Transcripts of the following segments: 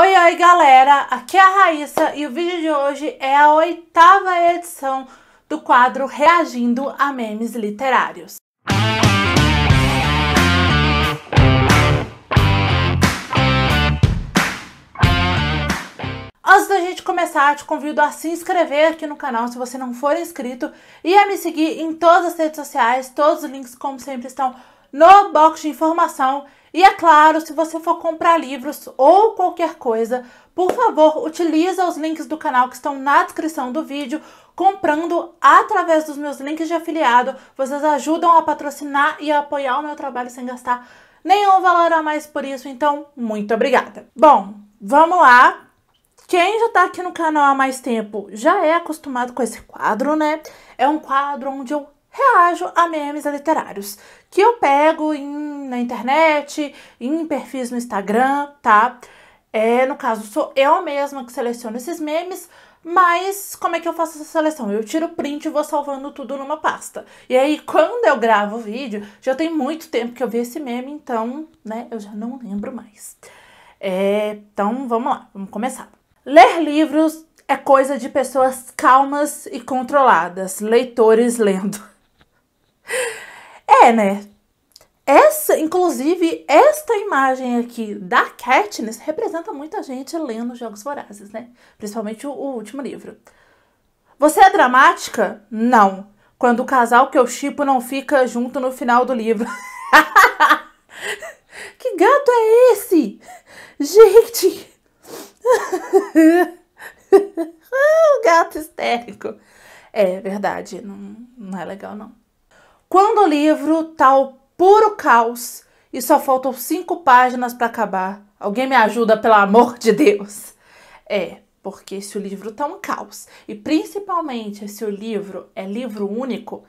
Oi, oi, galera! Aqui é a Raíssa e o vídeo de hoje é a oitava edição do quadro Reagindo a Memes Literários. Antes da gente começar, te convido a se inscrever aqui no canal se você não for inscrito e a me seguir em todas as redes sociais. Todos os links, como sempre, estão no box de informação. E é claro, se você for comprar livros ou qualquer coisa, por favor, utiliza os links do canal que estão na descrição do vídeo. Comprando através dos meus links de afiliado, vocês ajudam a patrocinar e a apoiar o meu trabalho sem gastar nenhum valor a mais por isso, então muito obrigada. Bom, vamos lá. Quem já tá aqui no canal há mais tempo já é acostumado com esse quadro, né? É um quadro onde eu reajo a memes literários que eu pego em, na internet, em perfis no Instagram, tá? É, no caso, sou eu mesma que seleciono esses memes, mas como é que eu faço essa seleção? Eu tiro print e vou salvando tudo numa pasta. E aí, quando eu gravo o vídeo, já tem muito tempo que eu vi esse meme, então, né, eu já não lembro mais. É, então, vamos lá, vamos começar. Ler livros é coisa de pessoas calmas e controladas, leitores lendo. É, né? Essa, inclusive, esta imagem aqui da Katniss representa muita gente lendo Jogos Vorazes, né? Principalmente o, o último livro. Você é dramática? Não. Quando o casal que eu chipo não fica junto no final do livro. que gato é esse? Gente! o gato histérico. É verdade, não, não é legal não. Quando o livro tá o puro caos e só faltam cinco páginas para acabar, alguém me ajuda, pelo amor de Deus? É, porque se o livro tá um caos e principalmente se o livro é livro único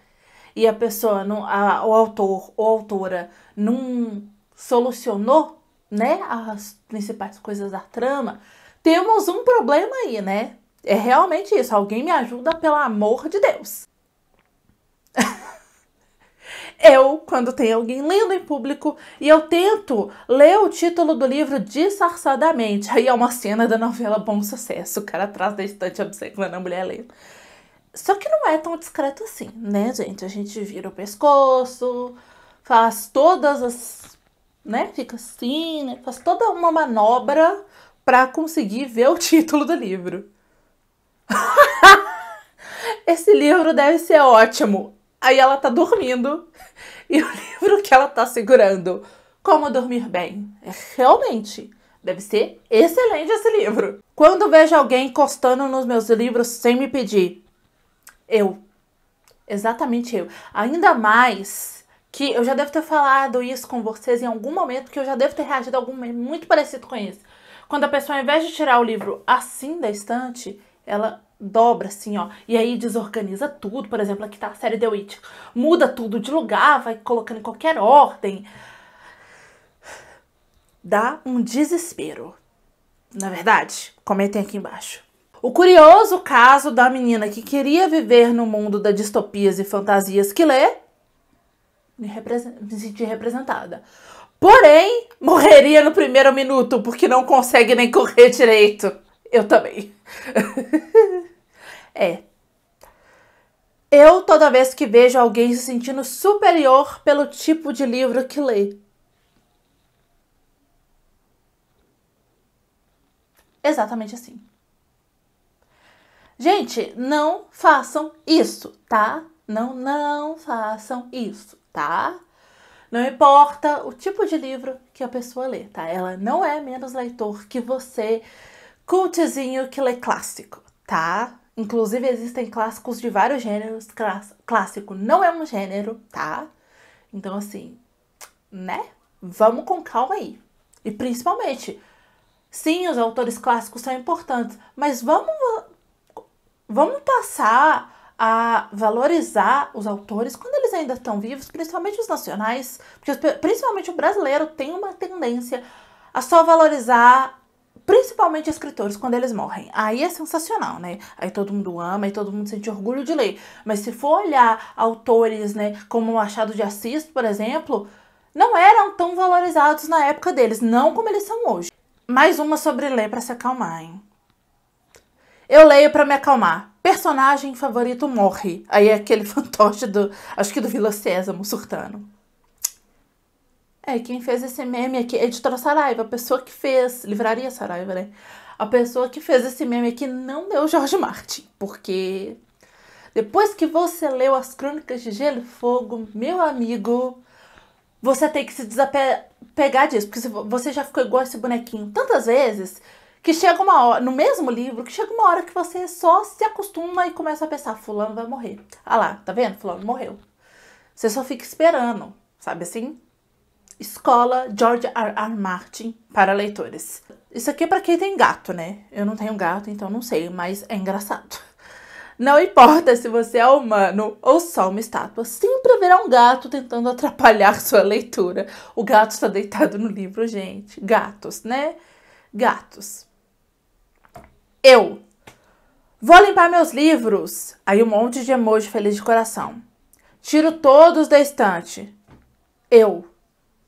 e a pessoa, não, a, o autor ou autora não solucionou, né, as principais coisas da trama, temos um problema aí, né? É realmente isso. Alguém me ajuda, pelo amor de Deus. eu, quando tem alguém lendo em público e eu tento ler o título do livro disfarçadamente, aí é uma cena da novela Bom Sucesso, o cara atrás da estante observando a mulher lendo. Só que não é tão discreto assim, né, gente? A gente vira o pescoço, faz todas as. né? Fica assim, né? Faz toda uma manobra para conseguir ver o título do livro. Esse livro deve ser ótimo. Aí ela tá dormindo e o livro que ela tá segurando, Como Dormir Bem, é realmente deve ser excelente esse livro. Quando vejo alguém encostando nos meus livros sem me pedir, eu, exatamente eu, ainda mais que eu já devo ter falado isso com vocês em algum momento, que eu já devo ter reagido a algum muito parecido com isso. Quando a pessoa, ao invés de tirar o livro assim da estante, ela dobra assim, ó, e aí desorganiza tudo. Por exemplo, aqui tá a série The Witch. Muda tudo de lugar, vai colocando em qualquer ordem. Dá um desespero. Na verdade, comentem aqui embaixo. O curioso caso da menina que queria viver no mundo das distopias e fantasias que lê, me, me senti representada. Porém, morreria no primeiro minuto porque não consegue nem correr direito. Eu também. é. Eu, toda vez que vejo alguém se sentindo superior pelo tipo de livro que lê. Exatamente assim. Gente, não façam isso, tá? Não, não façam isso, tá? Não importa o tipo de livro que a pessoa lê, tá? Ela não é menos leitor que você cultzinho que lê clássico, tá? Inclusive existem clássicos de vários gêneros. Clássico não é um gênero, tá? Então, assim, né? Vamos com calma aí. E principalmente, sim, os autores clássicos são importantes, mas vamos, vamos passar a valorizar os autores quando eles ainda estão vivos, principalmente os nacionais, porque principalmente o brasileiro tem uma tendência a só valorizar principalmente escritores quando eles morrem. Aí é sensacional, né? Aí todo mundo ama e todo mundo sente orgulho de ler. Mas se for olhar autores, né, como Machado de Assis, por exemplo, não eram tão valorizados na época deles, não como eles são hoje. Mais uma sobre ler para se acalmar, hein? Eu leio para me acalmar. Personagem favorito morre. Aí é aquele fantoche do. Acho que do Vila Sésamo surtando. É, quem fez esse meme aqui, editora Saraiva, a pessoa que fez. Livraria Saraiva, né? A pessoa que fez esse meme aqui não deu Jorge Martin. Porque depois que você leu as Crônicas de Gelo e Fogo, meu amigo, você tem que se desapegar disso. Porque você já ficou igual esse bonequinho tantas vezes que chega uma hora, no mesmo livro, que chega uma hora que você só se acostuma e começa a pensar, fulano vai morrer. Ah lá, tá vendo? Fulano morreu. Você só fica esperando, sabe assim? Escola George R. R. Martin para leitores. Isso aqui é para quem tem gato, né? Eu não tenho gato, então não sei, mas é engraçado. Não importa se você é humano ou só uma estátua, sempre haverá um gato tentando atrapalhar sua leitura. O gato está deitado no livro, gente. Gatos, né? Gatos. Eu. Vou limpar meus livros. Aí um monte de emoji feliz de coração. Tiro todos da estante. Eu.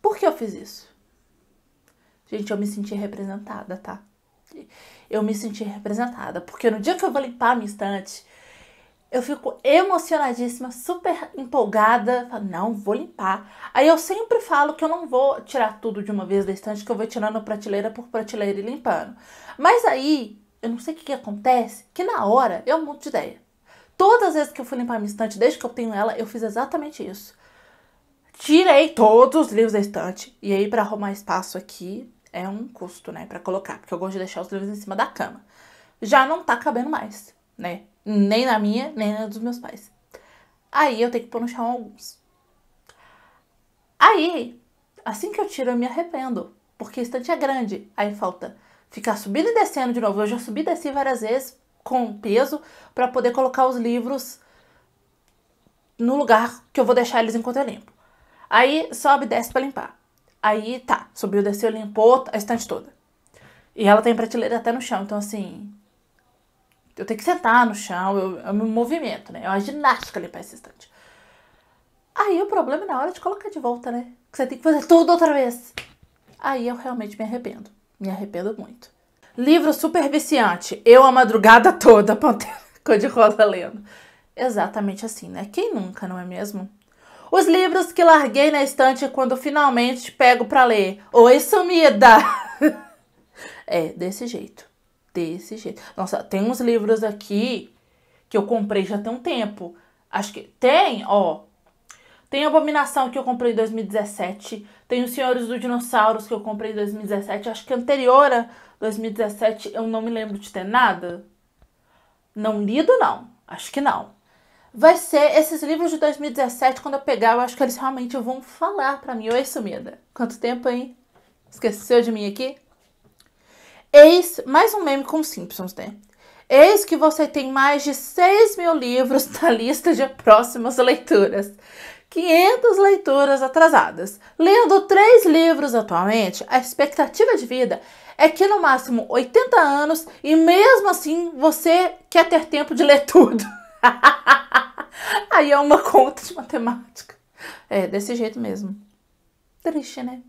Por que eu fiz isso? Gente, eu me senti representada, tá? Eu me senti representada. Porque no dia que eu vou limpar a minha estante, eu fico emocionadíssima, super empolgada. Falo, não, vou limpar. Aí eu sempre falo que eu não vou tirar tudo de uma vez da estante, que eu vou tirando prateleira por prateleira e limpando. Mas aí eu não sei o que, que acontece, que na hora eu mudo de ideia. Todas as vezes que eu fui limpar minha estante, desde que eu tenho ela, eu fiz exatamente isso. Tirei todos os livros da estante. E aí, para arrumar espaço aqui, é um custo, né? para colocar. Porque eu gosto de deixar os livros em cima da cama. Já não tá cabendo mais, né? Nem na minha, nem na dos meus pais. Aí eu tenho que pôr no chão alguns. Aí, assim que eu tiro, eu me arrependo. Porque a estante é grande. Aí falta ficar subindo e descendo de novo. Eu já subi e desci várias vezes com peso para poder colocar os livros no lugar que eu vou deixar eles enquanto eu limpo. Aí sobe e desce para limpar. Aí tá, subiu, desceu, limpou a estante toda. E ela tem prateleira até no chão, então assim. Eu tenho que sentar no chão, eu, eu me movimento, né? É uma ginástica limpar essa estante. Aí o problema é na hora de colocar de volta, né? Que você tem que fazer tudo outra vez. Aí eu realmente me arrependo. Me arrependo muito. Livro super viciante. Eu a madrugada toda, Pantera cor-de-rosa lendo. Exatamente assim, né? Quem nunca, não é mesmo? Os livros que larguei na estante quando finalmente pego para ler. Oi, sumida! é, desse jeito. Desse jeito. Nossa, tem uns livros aqui que eu comprei já tem um tempo. Acho que tem, ó. Tem Abominação que eu comprei em 2017. Tem Os Senhores dos Dinossauros que eu comprei em 2017. Acho que anterior a 2017 eu não me lembro de ter nada. Não lido, não. Acho que não. Vai ser esses livros de 2017, quando eu pegar, eu acho que eles realmente vão falar para mim. Oi, sumida. Quanto tempo, hein? Esqueceu de mim aqui? Eis mais um meme com Simpsons, né? Eis que você tem mais de 6 mil livros na lista de próximas leituras. 500 leituras atrasadas. Lendo três livros atualmente, a expectativa de vida é que no máximo 80 anos e mesmo assim você quer ter tempo de ler tudo. Aí é uma conta de matemática. É, desse jeito mesmo. Triste, né?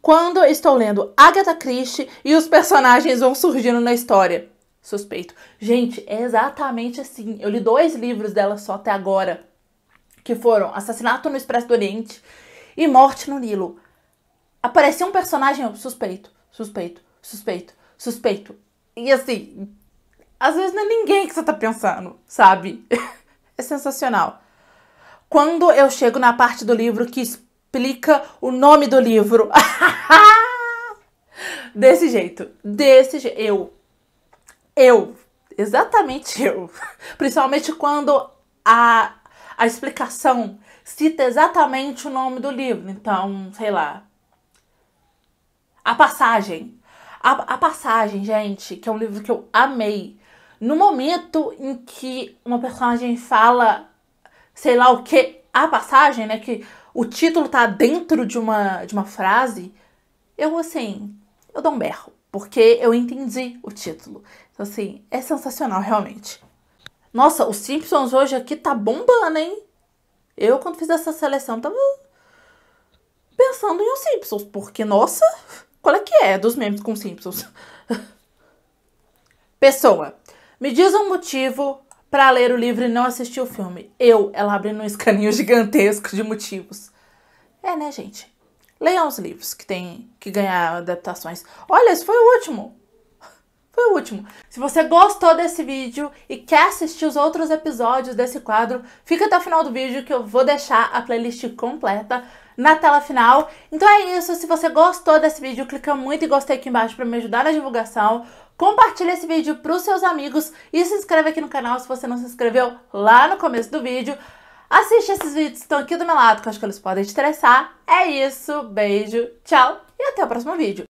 Quando estou lendo Agatha Christie e os personagens vão surgindo na história. Suspeito. Gente, é exatamente assim. Eu li dois livros dela só até agora que foram Assassinato no Expresso do Oriente e Morte no Nilo. Aparecia um personagem suspeito, suspeito, suspeito, suspeito. E assim, às vezes não é ninguém que você tá pensando, sabe? é sensacional. Quando eu chego na parte do livro que explica o nome do livro. desse jeito, desse jeito. Eu. Eu. Exatamente eu. Principalmente quando a a explicação cita exatamente o nome do livro. Então, sei lá. A Passagem. A, a Passagem, gente, que é um livro que eu amei. No momento em que uma personagem fala, sei lá o que, a passagem, né? Que o título tá dentro de uma, de uma frase, eu assim, eu dou um berro, porque eu entendi o título. Então, assim, é sensacional, realmente. Nossa, os Simpsons hoje aqui tá bombando, hein? Eu, quando fiz essa seleção, tava pensando em os Simpsons, porque, nossa, Qual é que é dos memes com Simpsons? Pessoa, me diz um motivo para ler o livro e não assistir o filme. Eu, ela abrindo um escaninho gigantesco de motivos. É, né, gente? Leiam os livros que tem que ganhar adaptações. Olha, esse foi o último. Foi o último. Se você gostou desse vídeo e quer assistir os outros episódios desse quadro, fica até o final do vídeo que eu vou deixar a playlist completa na tela final. Então é isso, se você gostou desse vídeo, clica muito em gostei aqui embaixo para me ajudar na divulgação. Compartilhe esse vídeo para os seus amigos e se inscreve aqui no canal se você não se inscreveu lá no começo do vídeo. Assiste esses vídeos que estão aqui do meu lado, que eu acho que eles podem te interessar. É isso, beijo, tchau e até o próximo vídeo.